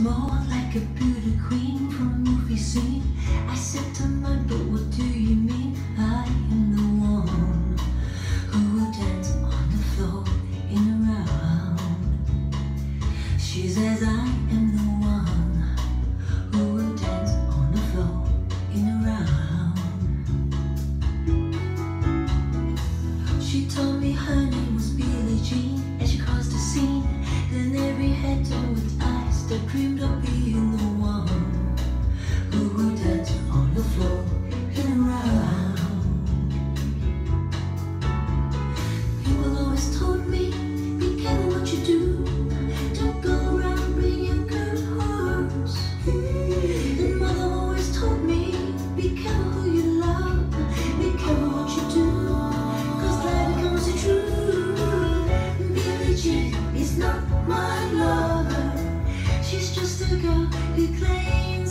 more like a beauty queen from a movie scene. I said to my but what do you mean? I am the one who will dance on the floor in a round. She says I am the one who will dance on the floor in a round. She told me her girl who claimed.